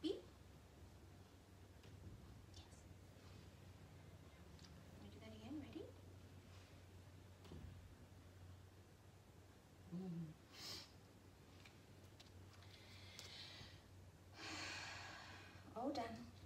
sleepy? Yes. Let me do that again. Ready? Mm. All done.